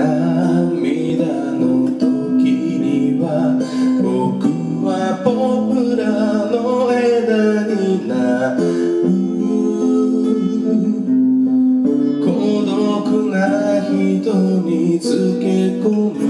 涙の時には僕はポプラの枝になる。孤独な人につけ込む。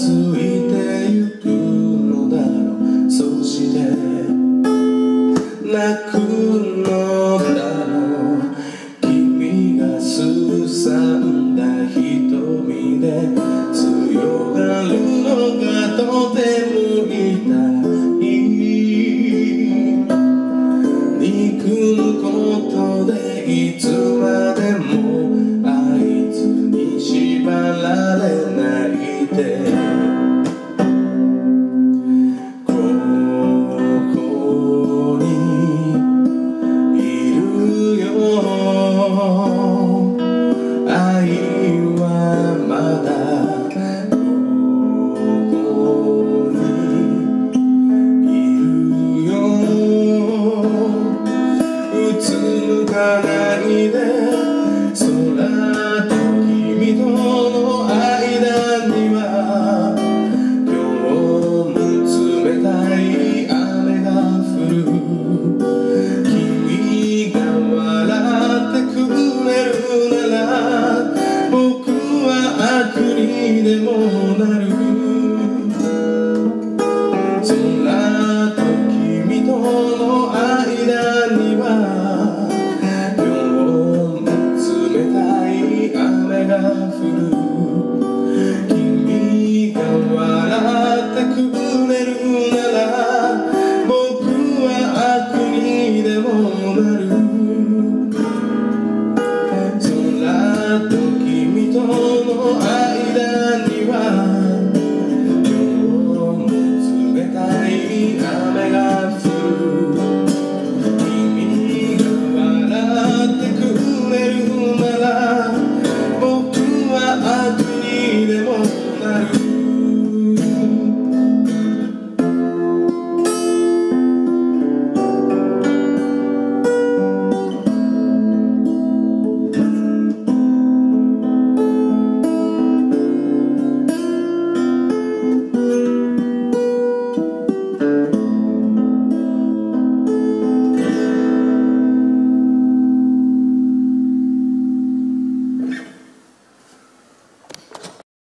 ついてゆくのだろう。そして泣くのだろう。君がすさんだ瞳で強がるのがとても痛い。憎むことでいつもかないで空と君との間には今日も冷たい雨が降る。君が笑ってくれるなら僕は悪にでもなる。